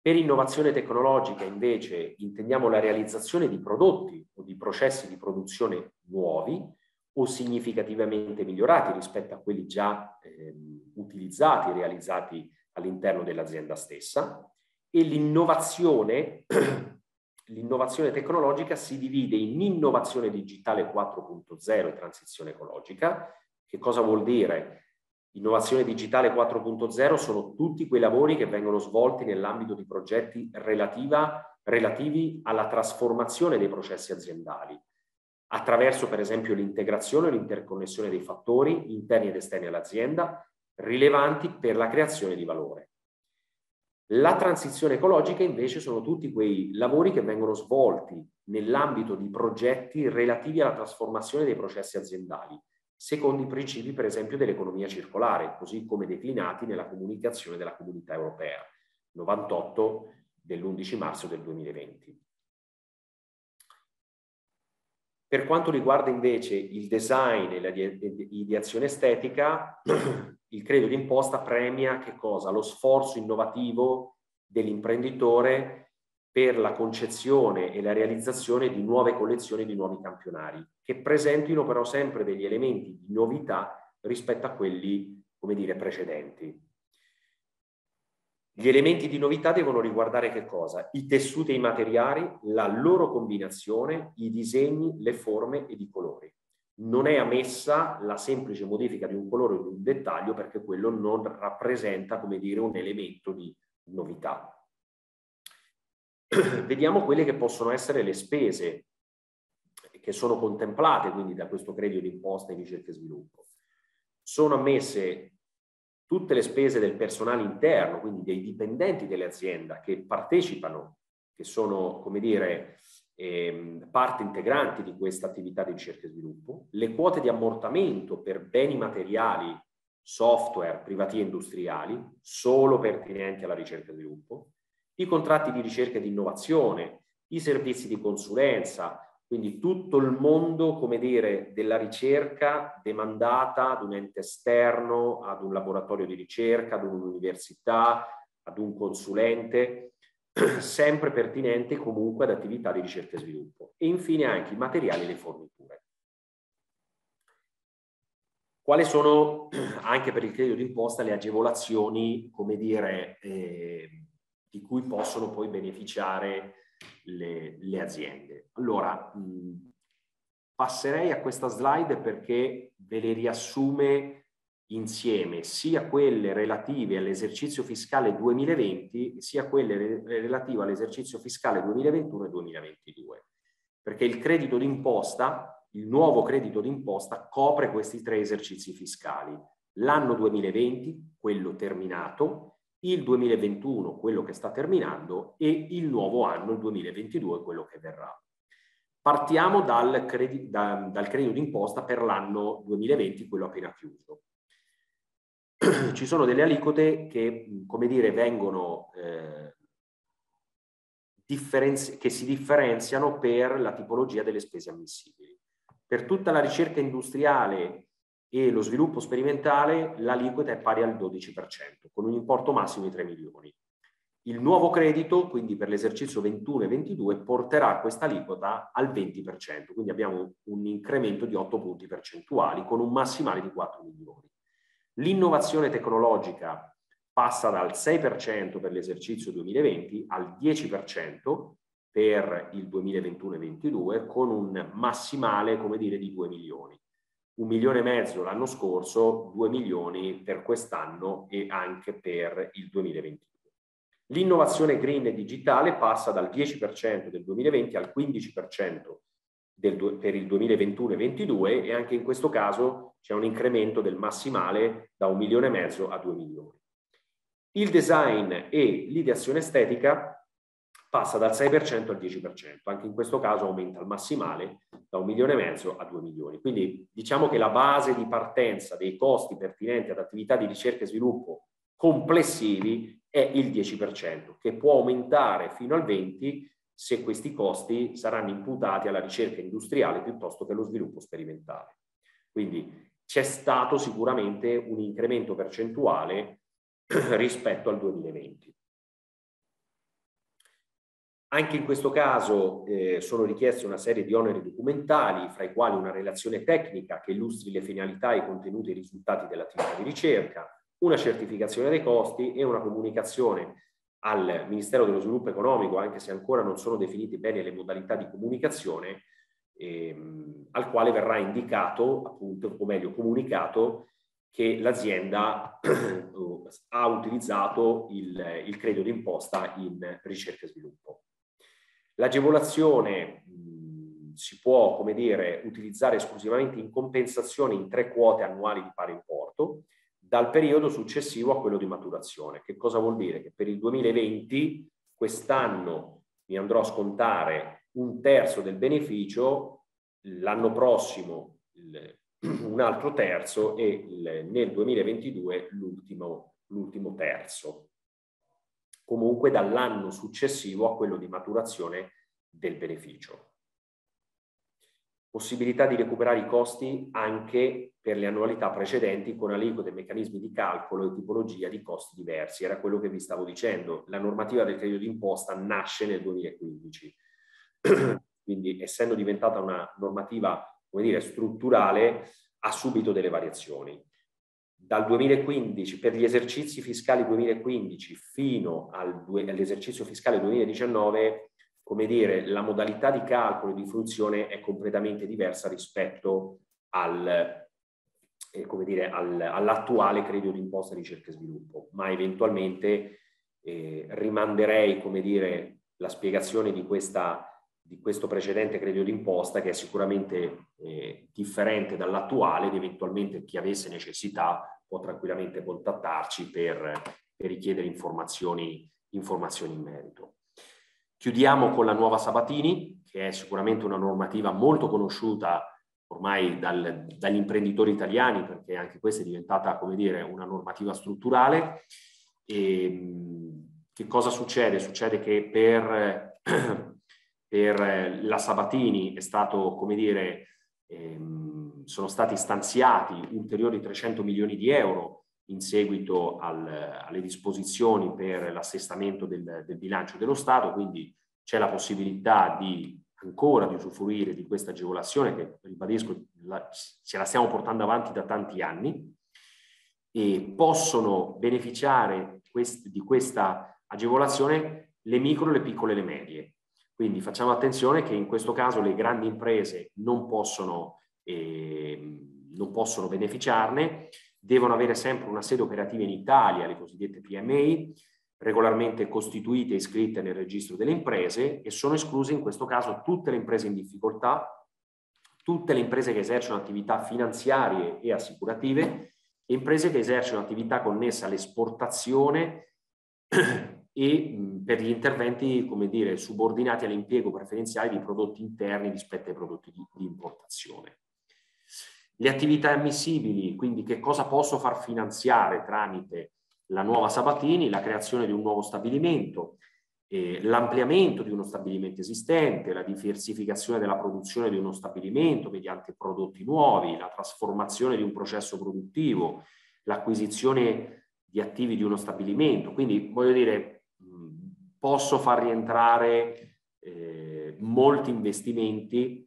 Per innovazione tecnologica invece intendiamo la realizzazione di prodotti o di processi di produzione nuovi o significativamente migliorati rispetto a quelli già eh, utilizzati e realizzati all'interno dell'azienda stessa e l'innovazione, l'innovazione tecnologica si divide in innovazione digitale 4.0 e transizione ecologica che cosa vuol dire? Innovazione digitale 4.0 sono tutti quei lavori che vengono svolti nell'ambito di progetti relativa, relativi alla trasformazione dei processi aziendali, attraverso per esempio l'integrazione e l'interconnessione dei fattori interni ed esterni all'azienda rilevanti per la creazione di valore. La transizione ecologica invece sono tutti quei lavori che vengono svolti nell'ambito di progetti relativi alla trasformazione dei processi aziendali, secondo i principi, per esempio, dell'economia circolare, così come declinati nella comunicazione della Comunità Europea 98 dell'11 marzo del 2020. Per quanto riguarda invece il design e l'ideazione estetica, il credito d'imposta premia che cosa? Lo sforzo innovativo dell'imprenditore per la concezione e la realizzazione di nuove collezioni di nuovi campionari, che presentino però sempre degli elementi di novità rispetto a quelli, come dire, precedenti. Gli elementi di novità devono riguardare che cosa? I tessuti e i materiali, la loro combinazione, i disegni, le forme ed i colori. Non è ammessa la semplice modifica di un colore o di un dettaglio perché quello non rappresenta, come dire, un elemento di novità. Vediamo quelle che possono essere le spese che sono contemplate quindi da questo credito d'imposta in ricerca e sviluppo. Sono ammesse tutte le spese del personale interno, quindi dei dipendenti dell'azienda che partecipano, che sono, come dire, eh, parte integranti di questa attività di ricerca e sviluppo, le quote di ammortamento per beni materiali, software, privati e industriali, solo pertinenti alla ricerca e sviluppo, i contratti di ricerca e di innovazione, i servizi di consulenza, quindi tutto il mondo, come dire, della ricerca demandata ad un ente esterno, ad un laboratorio di ricerca, ad un'università, ad un consulente, sempre pertinente comunque ad attività di ricerca e sviluppo. E infine anche i materiali e le forniture. Quali sono anche per il credito d'imposta le agevolazioni, come dire, eh, di cui possono poi beneficiare le, le aziende. Allora, mh, passerei a questa slide perché ve le riassume insieme sia quelle relative all'esercizio fiscale 2020 sia quelle relative all'esercizio fiscale 2021 e 2022. Perché il credito d'imposta, il nuovo credito d'imposta, copre questi tre esercizi fiscali. L'anno 2020, quello terminato, il 2021, quello che sta terminando, e il nuovo anno, il 2022, quello che verrà. Partiamo dal, credi, da, dal credito d'imposta per l'anno 2020, quello appena chiuso. Ci sono delle aliquote che, come dire, vengono eh, che si differenziano per la tipologia delle spese ammissibili. Per tutta la ricerca industriale e lo sviluppo sperimentale l'aliquota è pari al 12%, con un importo massimo di 3 milioni. Il nuovo credito, quindi per l'esercizio 21 e 22, porterà questa aliquota al 20%, quindi abbiamo un incremento di 8 punti percentuali con un massimale di 4 milioni. L'innovazione tecnologica passa dal 6% per l'esercizio 2020 al 10% per il 2021 e 2022 con un massimale, come dire, di 2 milioni un milione e mezzo l'anno scorso, due milioni per quest'anno e anche per il 2022. L'innovazione green e digitale passa dal 10% del 2020 al 15% del, per il 2021 e 2022 e anche in questo caso c'è un incremento del massimale da un milione e mezzo a due milioni. Il design e l'ideazione estetica passa dal 6% al 10%, anche in questo caso aumenta il massimale da un milione e mezzo a due milioni. Quindi diciamo che la base di partenza dei costi pertinenti ad attività di ricerca e sviluppo complessivi è il 10%, che può aumentare fino al 20% se questi costi saranno imputati alla ricerca industriale piuttosto che allo sviluppo sperimentale. Quindi c'è stato sicuramente un incremento percentuale rispetto al 2020. Anche in questo caso eh, sono richieste una serie di oneri documentali, fra i quali una relazione tecnica che illustri le finalità, i contenuti e i risultati dell'attività di ricerca, una certificazione dei costi e una comunicazione al Ministero dello Sviluppo Economico, anche se ancora non sono definite bene le modalità di comunicazione, ehm, al quale verrà indicato, appunto, o meglio comunicato, che l'azienda ha utilizzato il, il credito d'imposta in ricerca e sviluppo. L'agevolazione si può, come dire, utilizzare esclusivamente in compensazione in tre quote annuali di pari importo dal periodo successivo a quello di maturazione. Che cosa vuol dire? Che per il 2020, quest'anno mi andrò a scontare un terzo del beneficio, l'anno prossimo un altro terzo e nel 2022 l'ultimo, l'ultimo terzo comunque dall'anno successivo a quello di maturazione del beneficio. Possibilità di recuperare i costi anche per le annualità precedenti con aliquote meccanismi di calcolo e tipologia di costi diversi. Era quello che vi stavo dicendo. La normativa del credito d'imposta nasce nel 2015. Quindi essendo diventata una normativa come dire, strutturale, ha subito delle variazioni. Dal 2015 per gli esercizi fiscali 2015 fino al, all'esercizio fiscale 2019, come dire, la modalità di calcolo e di fruizione è completamente diversa rispetto al, eh, dire, al, all'attuale credito d'imposta ricerca e sviluppo, ma eventualmente eh, rimanderei, come dire, la spiegazione di, questa, di questo precedente credito d'imposta che è sicuramente eh, differente dall'attuale ed eventualmente chi avesse necessità può tranquillamente contattarci per, per richiedere informazioni, informazioni in merito. Chiudiamo con la nuova Sabatini, che è sicuramente una normativa molto conosciuta ormai dal, dagli imprenditori italiani, perché anche questa è diventata, come dire, una normativa strutturale. E, ehm, che cosa succede? Succede che per, per la Sabatini è stato, come dire, ehm, sono stati stanziati ulteriori 300 milioni di euro in seguito al, alle disposizioni per l'assestamento del, del, bilancio dello Stato, quindi c'è la possibilità di ancora di usufruire di questa agevolazione che, ribadisco, la, ce la stiamo portando avanti da tanti anni e possono beneficiare quest, di questa agevolazione le micro, le piccole e le medie. Quindi facciamo attenzione che in questo caso le grandi imprese non possono, eh, non possono beneficiarne, devono avere sempre una sede operativa in Italia, le cosiddette PMI, regolarmente costituite e iscritte nel registro delle imprese e sono escluse in questo caso tutte le imprese in difficoltà, tutte le imprese che esercitano attività finanziarie e assicurative e imprese che esercitano attività connesse all'esportazione e per gli interventi, come dire, subordinati all'impiego preferenziale di prodotti interni rispetto ai prodotti di, di importazione. Le attività ammissibili, quindi che cosa posso far finanziare tramite la nuova Sabatini, la creazione di un nuovo stabilimento, eh, l'ampliamento di uno stabilimento esistente, la diversificazione della produzione di uno stabilimento mediante prodotti nuovi, la trasformazione di un processo produttivo, l'acquisizione di attivi di uno stabilimento. Quindi voglio dire, posso far rientrare eh, molti investimenti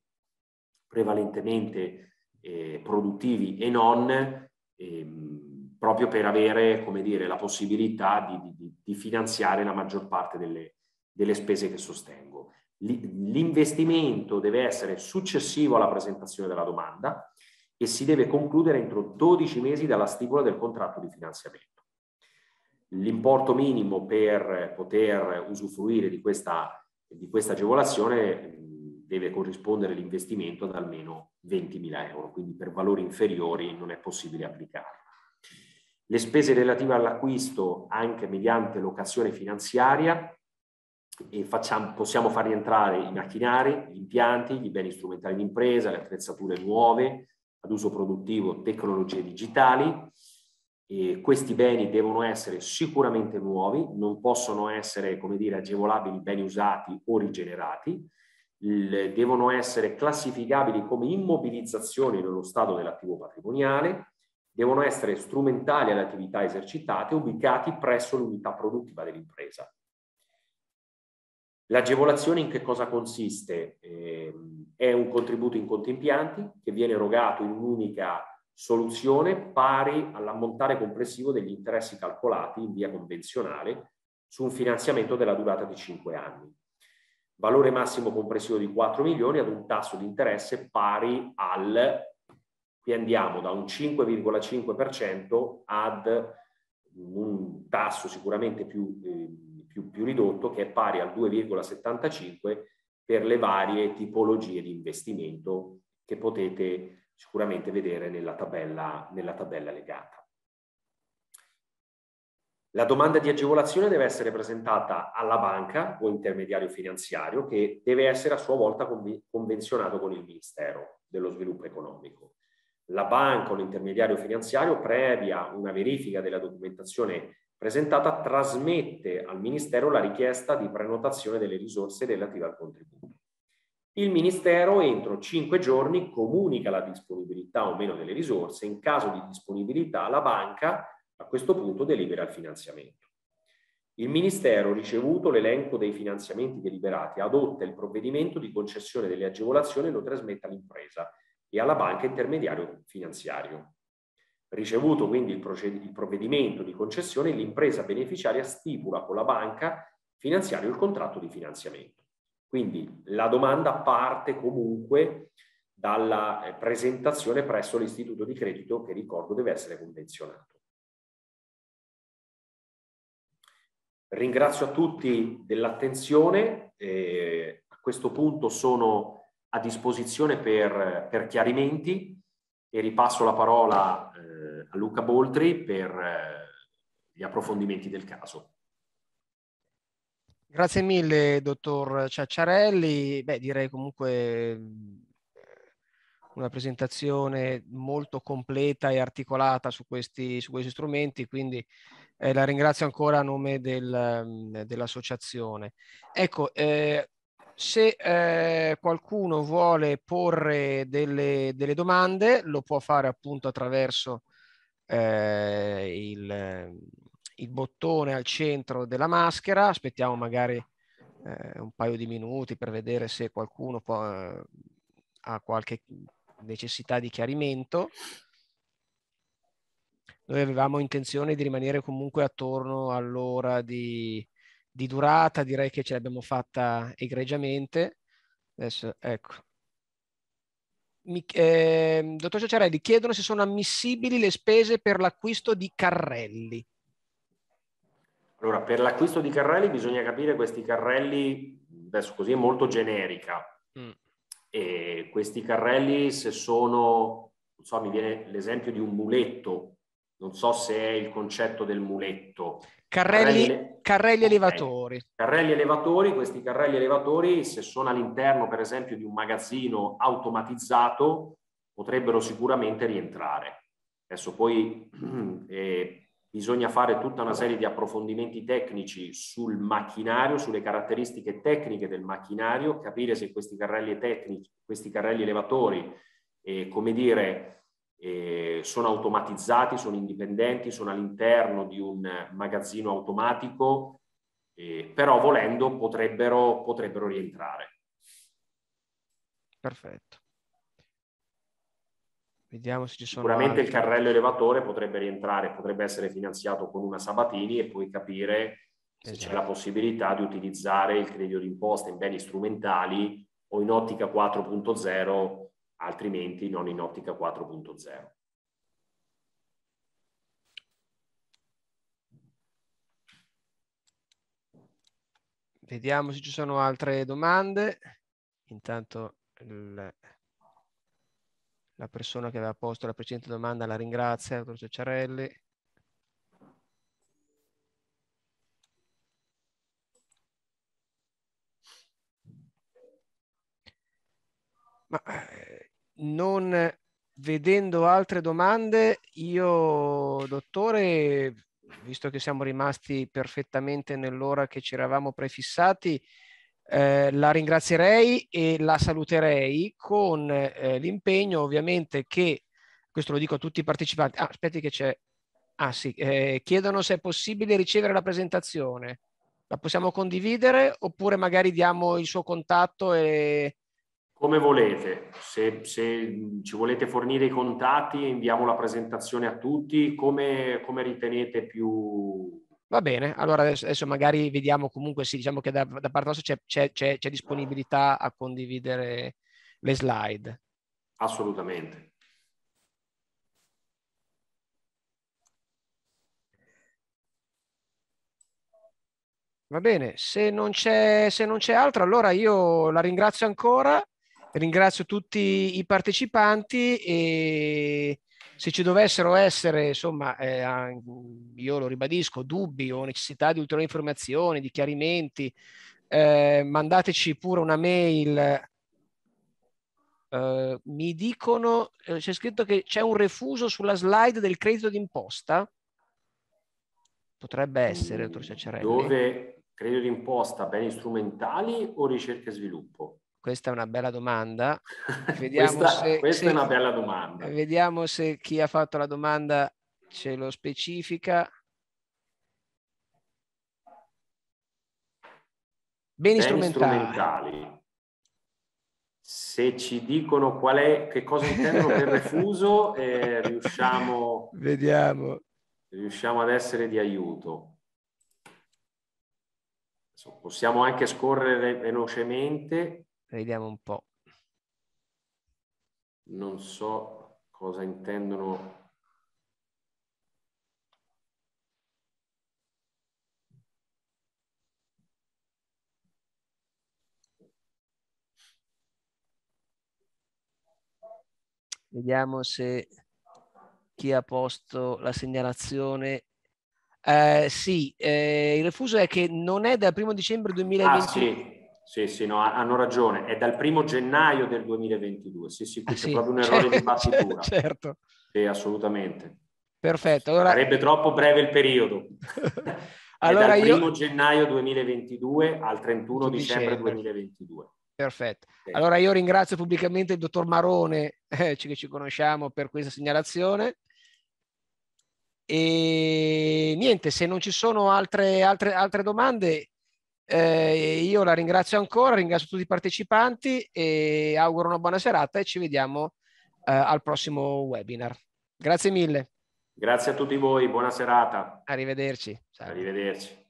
prevalentemente eh, produttivi e non ehm, proprio per avere, come dire, la possibilità di, di, di finanziare la maggior parte delle, delle spese che sostengo. L'investimento deve essere successivo alla presentazione della domanda e si deve concludere entro 12 mesi dalla stipula del contratto di finanziamento. L'importo minimo per poter usufruire di questa, di questa agevolazione deve corrispondere l'investimento ad almeno 20.000 euro, quindi per valori inferiori non è possibile applicarlo le spese relative all'acquisto anche mediante locazione finanziaria e facciamo, possiamo far rientrare i macchinari, gli impianti, gli beni strumentali d'impresa, le attrezzature nuove ad uso produttivo, tecnologie digitali. E questi beni devono essere sicuramente nuovi, non possono essere, come dire, agevolabili beni usati o rigenerati, devono essere classificabili come immobilizzazioni nello stato dell'attivo patrimoniale, devono essere strumentali alle attività esercitate ubicati presso l'unità produttiva dell'impresa. L'agevolazione in che cosa consiste? Eh, è un contributo in conti impianti che viene erogato in un'unica soluzione pari all'ammontare complessivo degli interessi calcolati in via convenzionale su un finanziamento della durata di 5 anni. Valore massimo complessivo di 4 milioni ad un tasso di interesse pari al Qui andiamo da un 5,5% ad un tasso sicuramente più, eh, più, più ridotto che è pari al 2,75% per le varie tipologie di investimento che potete sicuramente vedere nella tabella, nella tabella legata. La domanda di agevolazione deve essere presentata alla banca o intermediario finanziario che deve essere a sua volta convenzionato con il Ministero dello Sviluppo Economico la banca o l'intermediario finanziario, previa una verifica della documentazione presentata, trasmette al Ministero la richiesta di prenotazione delle risorse relative al contributo. Il Ministero entro cinque giorni comunica la disponibilità o meno delle risorse. In caso di disponibilità, la banca a questo punto delibera il finanziamento. Il Ministero, ricevuto l'elenco dei finanziamenti deliberati, adotta il provvedimento di concessione delle agevolazioni e lo trasmette all'impresa e alla banca intermediario finanziario. Ricevuto quindi il, proced- il provvedimento di concessione, l'impresa beneficiaria stipula con la banca finanziaria il contratto di finanziamento. Quindi la domanda parte comunque dalla eh, presentazione presso l'istituto di credito che ricordo deve essere convenzionato. Ringrazio a tutti dell'attenzione, eh, a questo punto sono a disposizione per, per chiarimenti e ripasso la parola eh, a Luca Boltri per eh, gli approfondimenti del caso. Grazie mille, dottor Ciacciarelli. Beh, direi comunque una presentazione molto completa e articolata su questi, su questi strumenti, quindi eh, la ringrazio ancora a nome del, mm, dell'associazione. Ecco, eh, se eh, qualcuno vuole porre delle, delle, domande, lo può fare appunto attraverso eh, il, il, bottone al centro della maschera. Aspettiamo magari eh, un paio di minuti per vedere se qualcuno può, eh, ha qualche necessità di chiarimento. Noi avevamo intenzione di rimanere comunque attorno all'ora di, di durata, direi che ce l'abbiamo fatta egregiamente. Adesso, ecco. Mi, eh, dottor Ciaciarelli, chiedono se sono ammissibili le spese per l'acquisto di carrelli. Allora, per l'acquisto di carrelli bisogna capire questi carrelli, adesso così è molto generica, mm. e questi carrelli se sono, non so, mi viene l'esempio di un muletto non so se è il concetto del muletto. Carrelli, carrelli, carrelli elevatori. Carrelli elevatori, questi carrelli elevatori, se sono all'interno per esempio di un magazzino automatizzato, potrebbero sicuramente rientrare. Adesso poi eh, bisogna fare tutta una serie di approfondimenti tecnici sul macchinario, sulle caratteristiche tecniche del macchinario, capire se questi carrelli tecnici, questi carrelli elevatori, eh, come dire, eh, sono automatizzati, sono indipendenti, sono all'interno di un magazzino automatico, eh, però volendo potrebbero, potrebbero rientrare. Perfetto. Vediamo se ci sono. Sicuramente altri. il carrello elevatore potrebbe rientrare, potrebbe essere finanziato con una Sabatini e poi capire se esatto. c'è la possibilità di utilizzare il credito d'imposta in beni strumentali o in ottica 4.0 altrimenti non in ottica 4.0. Vediamo se ci sono altre domande. Intanto il, la persona che aveva posto la precedente domanda la ringrazia, dottor Cecciarelli. Ma eh, non vedendo altre domande, io, dottore, visto che siamo rimasti perfettamente nell'ora che ci eravamo prefissati, eh, la ringrazierei e la saluterei con eh, l'impegno ovviamente che, questo lo dico a tutti i partecipanti, ah, aspetti che c'è, ah sì, eh, chiedono se è possibile ricevere la presentazione. La possiamo condividere oppure magari diamo il suo contatto e come volete, se, se, ci volete fornire i contatti, inviamo la presentazione a tutti, come, come ritenete più... Va bene, allora adesso, adesso, magari vediamo comunque, sì, diciamo che da, da parte nostra c'è, c'è, c'è disponibilità a condividere le slide. Assolutamente. Va bene, se non, c'è, se non c'è altro, allora io la ringrazio ancora Ringrazio tutti i partecipanti e se ci dovessero essere, insomma, eh, io lo ribadisco, dubbi o necessità di ulteriori informazioni, di chiarimenti, eh, mandateci pure una mail. Eh, mi dicono, eh, c'è scritto che c'è un refuso sulla slide del credito d'imposta. Potrebbe essere, dottor Ciacerelli. Dove credito d'imposta, beni strumentali o ricerca e sviluppo? Questa è una bella domanda. Vediamo questa, se, questa se, è una bella domanda. Vediamo se chi ha fatto la domanda ce lo specifica. Beni, Beni strumentali. strumentali. se ci dicono qual è, che cosa intendono per refuso, eh, riusciamo, Vediamo. riusciamo ad essere di aiuto. Possiamo anche scorrere velocemente. Vediamo un po'. Non so cosa intendono Vediamo se chi ha posto la segnalazione. Eh, sì, eh, il refuso è che non è dal primo dicembre 2022. Ah, sì. Sì, sì, no, hanno ragione, è dal primo gennaio del 2022. Sì, sì, qui ah, c'è sì, proprio un errore di battitura. Certo. Sì, assolutamente. Perfetto. Allora... Sarebbe troppo breve il periodo. allora dal io... primo gennaio 2022 al 31 dicembre 2022. Perfetto. Allora io ringrazio pubblicamente il dottor Marone, eh, che ci conosciamo, per questa segnalazione. E niente, se non ci sono altre, altre, altre domande, eh, io la ringrazio ancora, ringrazio tutti i partecipanti e auguro una buona serata e ci vediamo eh, al prossimo webinar. Grazie mille. Grazie a tutti voi, buona serata. Arrivederci. Salve. Arrivederci.